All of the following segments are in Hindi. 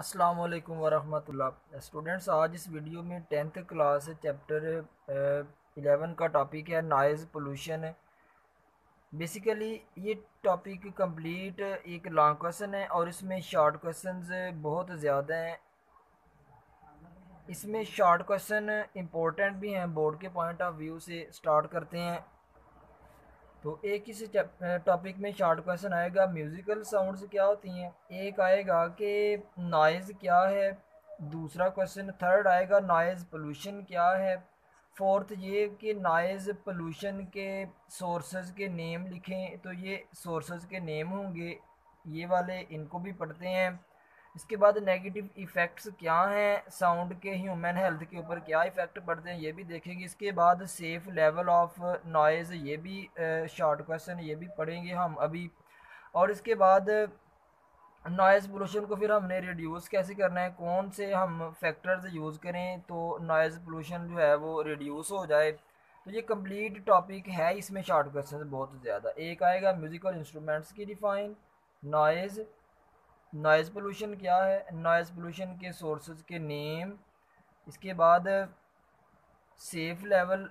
अस्सलाम वालेकुम वरहमतुल्लाह स्टूडेंट्स आज इस वीडियो में टेंथ क्लास चैप्टर एलेवन का टॉपिक है नॉइज़ पोल्यूशन बेसिकली ये टॉपिक कंप्लीट एक लॉन्ग क्वेश्चन है और इसमें शॉर्ट क्वेश्चंस बहुत ज़्यादा हैं। इसमें शॉर्ट क्वेश्चन इम्पोर्टेंट भी हैं बोर्ड के पॉइंट ऑफ़ व्यू से स्टार्ट करते हैं। तो एक इस टॉपिक में शॉर्ट क्वेश्चन आएगा म्यूज़िकल साउंड्स क्या होती हैं? एक आएगा कि नॉइज़ क्या है? दूसरा क्वेश्चन थर्ड आएगा नॉइज़ पोल्यूशन क्या है? फोर्थ ये कि नॉइज़ पोल्यूशन के सोर्सेज के नेम लिखें तो ये सोर्सेज के नेम होंगे। ये वाले इनको भी पढ़ते हैं। इसके बाद नेगेटिव इफ़ेक्ट्स क्या हैं? साउंड के ह्यूमन हेल्थ के ऊपर क्या इफ़ेक्ट पड़ते हैं? ये भी देखेंगे। इसके बाद सेफ़ लेवल ऑफ़ नॉइज़ ये भी शॉर्ट क्वेश्चन ये भी पढ़ेंगे हम अभी। और इसके बाद नॉइज़ पोल्यूशन को फिर हमने रिड्यूस कैसे करना है? कौन से हम फैक्टर्स यूज़ करें तो नॉइज़ पोल्यूशन जो है वो रिड्यूस हो जाए? तो ये कंप्लीट टॉपिक है इसमें शॉर्ट क्वेश्चन बहुत ज़्यादा। एक आएगा म्यूज़िकल इंस्ट्रूमेंट्स की डिफ़ाइन नॉइज़ नॉइज़ पोल्यूशन क्या है? नॉइज़ पोल्यूशन के सोर्सेज के नेम, इसके बाद, safe level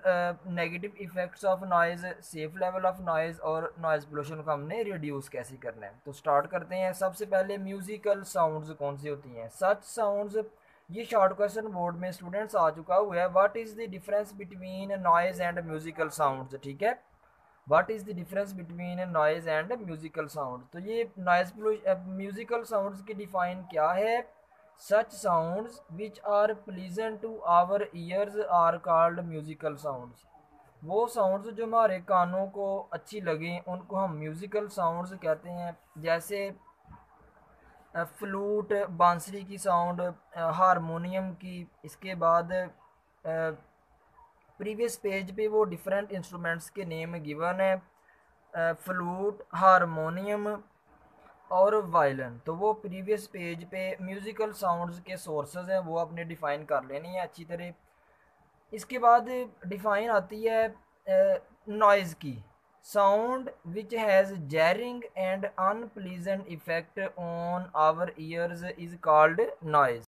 negative effects of noise safe level of noise और नॉइज़ पोल्यूशन को हमने रिड्यूस कैसे करना है? तो स्टार्ट करते हैं। सबसे पहले म्यूज़िकल साउंड्स कौन सी होती हैं? सच साउंड्स ये शॉर्ट क्वेश्चन बोर्ड में स्टूडेंट्स आ चुका हुआ है। What is the difference between noise and musical sounds ठीक है? What is the difference between noise and musical sound तो ये नॉइज़ म्यूज़िकल साउंड्स की डिफ़ाइन क्या है? Such sounds which are pleasant to our ears are called musical sounds वो साउंड्स जो हमारे कानों को अच्छी लगें, उनको हम म्यूज़िकल साउंड्स कहते हैं। जैसे फ्लूट बांसुरी की साउंड हारमोनियम की, इसके बाद प्रीवियस पेज पे वो डिफरेंट इंस्ट्रूमेंट्स के नेम गिवन है फ्लूट हारमोनियम और वायलन तो वो प्रीवियस पेज पे म्यूज़िकल साउंड्स के सोर्सेज हैं, वो आपने डिफ़ाइन कर लेनी है अच्छी तरह. इसके बाद डिफ़ाइन आती है नॉइज़ की. Sound which has jarring and unpleasant effect on our ears is called noise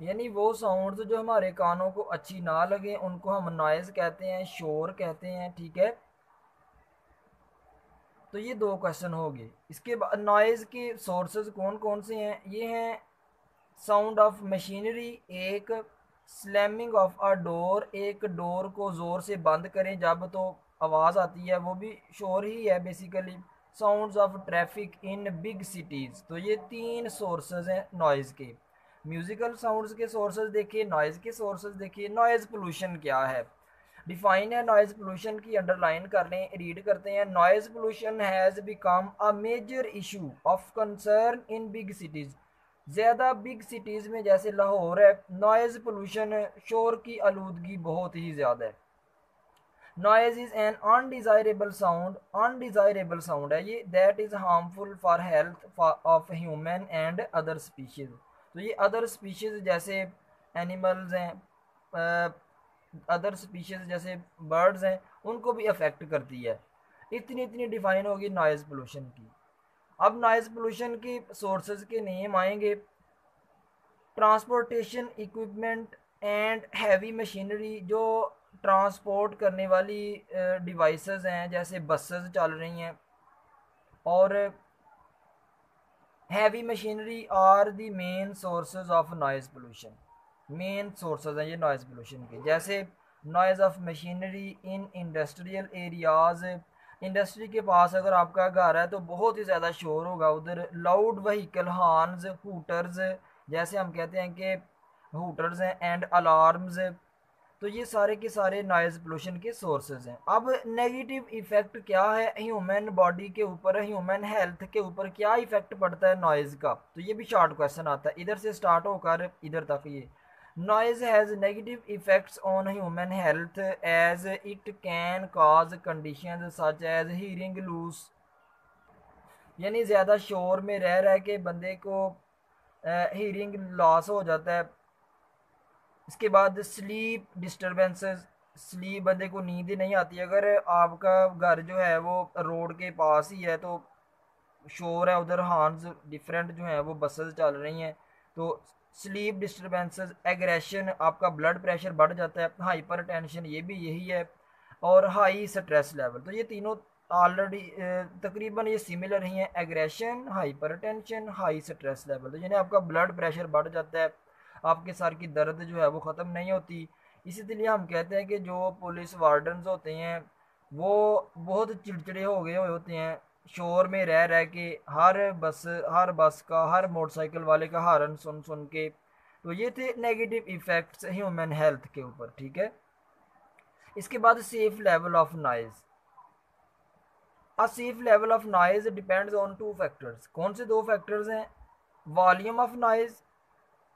यानी वो साउंड्स जो हमारे कानों को अच्छी ना लगे, उनको हम नॉइज़ कहते हैं, शोर कहते हैं, ठीक है? तो ये दो क्वेश्चन हो गए। इसके बाद नॉइज़ के सोर्सेज कौन कौन से हैं? ये हैं साउंड ऑफ़ मशीनरी एक स्लैमिंग ऑफ़ अ डोर एक डोर को ज़ोर से बंद करें, जब तो आवाज़ आती है, वो भी शोर ही है basically sounds of traffic in big cities तो ये तीन सोर्सेज हैं नॉइज़ के। म्यूज़िकल साउंड्स के सोर्सेज देखिए नॉइज़ के सोर्सेज देखिए नॉइज़ पोल्यूशन क्या है? डिफाइन है नॉइज़ पोल्यूशन की अंडरलाइन कर लें रीड करते हैं। Noise pollution has become a major issue of concern in big cities ज़्यादा बिग सिटीज़ में जैसे लाहौर है नॉइज़ पोल्यूशन शोर की आलूदगी बहुत ही ज़्यादा है। Noise is an undesirable sound undesirable sound है ये। That is harmful for health of human and other species तो ये अदर स्पीशीज़ जैसे एनिमल्स हैं अदर स्पीशीज़ जैसे बर्ड्स हैं, उनको भी अफेक्ट करती है। इतनी इतनी डिफाइन होगी नॉइज़ पोल्यूशन की। अब नॉइज़ पोल्यूशन की सोर्सेज के नेम आएँगे। Transportation equipment and heavy machinery जो ट्रांसपोर्ट करने वाली डिवाइसेस हैं, जैसे बसेस चल रही हैं, और heavy machinery are the main sources of noise pollution main sources हैं ये नॉइज़ पोल्यूशन के। जैसे noise of machinery in industrial areas industry के पास अगर आपका घर है तो बहुत ही ज़्यादा शोर होगा। उधर लाउड वहीकल हॉर्न्स हूटर्स जैसे हम कहते हैं कि हूटर्स हैं एंड अलार्म्स तो ये सारे के सारे नॉइज़ पोल्यूशन के सोर्सेज हैं। अब नेगेटिव इफ़ेक्ट क्या है? ह्यूमन बॉडी के ऊपर ह्यूमन हेल्थ के ऊपर क्या इफ़ेक्ट पड़ता है नॉइज़ का? तो ये भी शॉर्ट क्वेश्चन आता है। इधर से स्टार्ट होकर इधर तक ये। Noise has negative effects on human health as it can cause condition such as hearing loss यानी ज़्यादा शोर में रह रह के बंदे को हीरिंग लॉस हो जाता है। इसके बाद स्लीप डिस्टर्बेंसेस स्लीप बंदे को नींद ही नहीं आती। अगर आपका घर जो है वो रोड के पास ही है तो शोर है, उधर हॉर्न्स डिफरेंट जो हैं, वो बसेस चल रही हैं। तो स्लीप डिस्टर्बेंसेस एग्रेशन आपका ब्लड प्रेशर बढ़ जाता है हाइपर टेंशन ये भी यही है, और हाई स्ट्रेस लेवल तो ये तीनों ऑलरेडी तकरीबन ये सिमिलर ही हैं। Aggression hypertension high stress level तो यानी आपका ब्लड प्रेशर बढ़ जाता है आपके सर की दर्द जो है वो ख़त्म नहीं होती। इसीलिए हम कहते हैं कि जो पुलिस वार्डन होते हैं, वो बहुत चिड़चिड़े हो गए हुए होते हैं। शोर में रह रह के हर बस हर बस का, हर मोटरसाइकिल वाले का हारन सुन सुन के। तो ये थे नेगेटिव इफ़ेक्ट्स ह्यूमन हेल्थ के ऊपर, ठीक है? इसके बाद safe level of noise a safe level of noise depends on two factors कौन से दो फैक्टर्स हैं? Volume of noise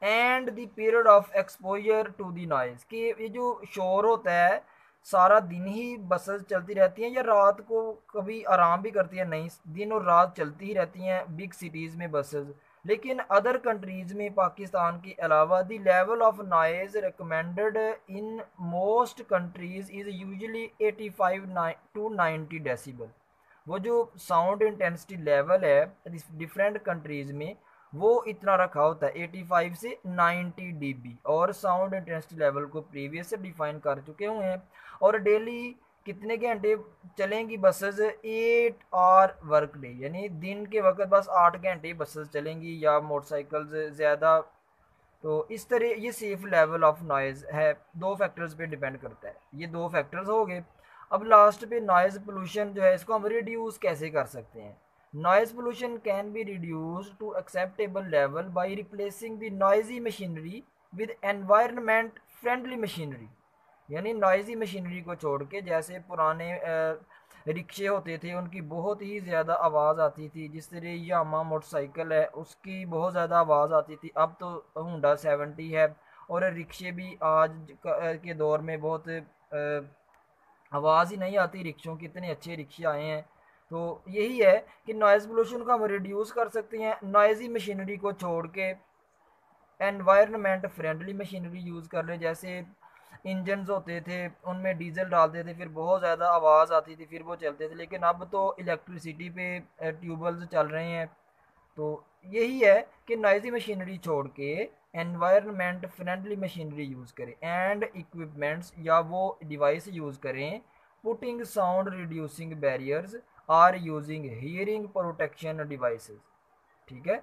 and the period of exposure to the noise कि ये जो शोर होता है, सारा दिन ही बसेस चलती रहती हैं या रात को कभी आराम भी करती हैं? नहीं, दिन और रात चलती ही रहती हैं बिग सिटीज़ में बसेस। लेकिन अदर कंट्रीज़ में, पाकिस्तान के अलावा the level of noise recommended in most countries is usually 85 to 90 decibel वो जो साउंड इंटेंसिटी लेवल है डिफरेंट कंट्रीज़ में वो इतना रखा होता है 85 से 90 डीबी और साउंड इंटेंसिटी लेवल को प्रीवियस से डिफाइन कर चुके हुए हैं। और डेली कितने घंटे चलेंगी buses eight hour work day यानी दिन के वक्त बस आठ घंटे बसेस चलेंगी या मोटरसाइकिल्स ज़्यादा। तो इस तरह ये सेफ़ लेवल ऑफ़ नॉइज़ है। दो फैक्टर्स पे डिपेंड करता है। ये दो फैक्टर्स हो गए। अब लास्ट पे नॉइज़ पोल्यूशन जो है, इसको हम रिड्यूस कैसे कर सकते हैं? Noise pollution can be reduced to acceptable level by replacing the noisy machinery with environment friendly machinery. यानी नॉइजी मशीनरी को छोड़ के जैसे पुराने रिक्शे होते थे, उनकी बहुत ही ज़्यादा आवाज़ आती थी, जिस तरह यामा मोटरसाइकिल है, उसकी बहुत ज़्यादा आवाज़ आती थी। अब तो हुडा सेवेंटी है और रिक्शे भी आज के दौर में बहुत आवाज़ ही नहीं आती, रिक्शों के इतने अच्छे रिक्शे आए हैं। तो यही है कि नॉइज़ पोल्यूशन को हम रिड्यूस कर सकते हैं नॉइजी मशीनरी को छोड़ के एनवायरनमेंट फ्रेंडली मशीनरी यूज़ कर रहे जैसे इंजन होते थे, उनमें डीजल डालते थे, फिर बहुत ज़्यादा आवाज़ आती थी, फिर वो चलते थे। लेकिन अब तो इलेक्ट्रिसिटी पे ट्यूबल्स चल रहे हैं। तो यही है कि नॉइजी मशीनरी छोड़ के एनवायरनमेंट फ्रेंडली मशीनरी यूज़ करें। एंड इक्विपमेंट्स या वो डिवाइस यूज़ करें putting sound reducing barriers or using hearing protection devices ठीक है?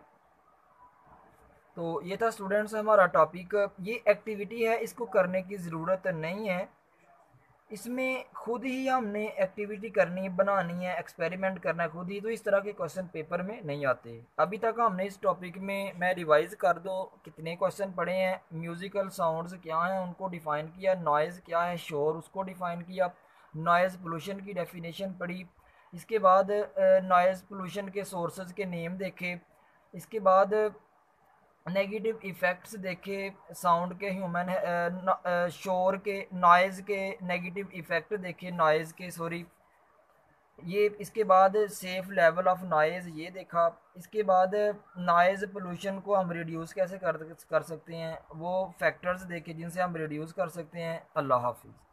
तो ये था स्टूडेंट्स हमारा टॉपिक ये एक्टिविटी है, इसको करने की ज़रूरत नहीं है। इसमें खुद ही हमने एक्टिविटी करनी, बनानी है एक्सपेरिमेंट करना है खुद ही तो इस तरह के क्वेश्चन पेपर में नहीं आते। अभी तक हमने इस टॉपिक में मैं रिवाइज कर दो, कितने क्वेश्चन पढ़े हैं म्यूज़िकल साउंड्स क्या हैं, उनको डिफ़ाइन किया नॉइज़ क्या है शोर उसको डिफ़ाइन किया। नॉइज़ पोल्यूशन की डेफिनेशन पढ़ी इसके बाद नॉइज़ पोल्यूशन के सोर्सेज के नेम देखे। इसके बाद नेगेटिव इफ़ेक्ट्स देखे। साउंड के ह्यूमन शोर के नॉइज़ के नेगेटिव इफ़ेक्ट देखे। नॉइज़ के सॉरी ये, इसके बाद सेफ़ लेवल ऑफ़ नॉइज़ ये देखा। इसके बाद नॉइज़ पोल्यूशन को हम रिड्यूस कैसे कर कर सकते हैं? वो फैक्टर्स देखे जिनसे हम रिड्यूस कर सकते हैं। अल्लाह हाफिज़।